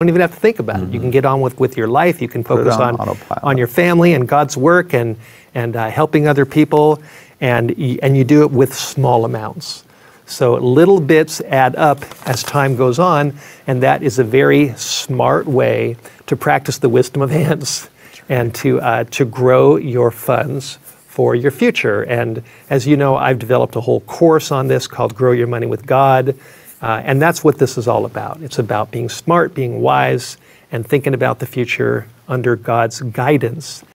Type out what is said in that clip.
don't even have to think about it. You can get on with, with your life. You can Mm-hmm. focus on on, on your family and God's work and, and uh, helping other people. And, and you do it with small amounts. So little bits add up as time goes on. And that is a very smart way to practice the wisdom of hands and to, uh, to grow your funds for your future. And as you know, I've developed a whole course on this called Grow Your Money with God. Uh, and that's what this is all about. It's about being smart, being wise, and thinking about the future under God's guidance.